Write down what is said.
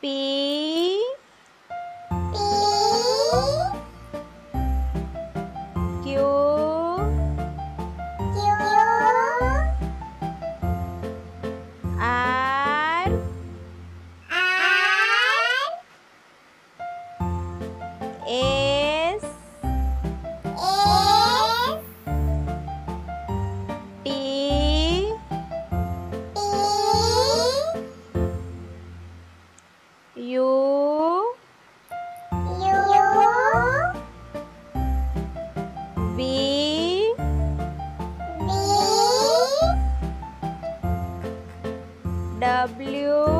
P. Q U V? W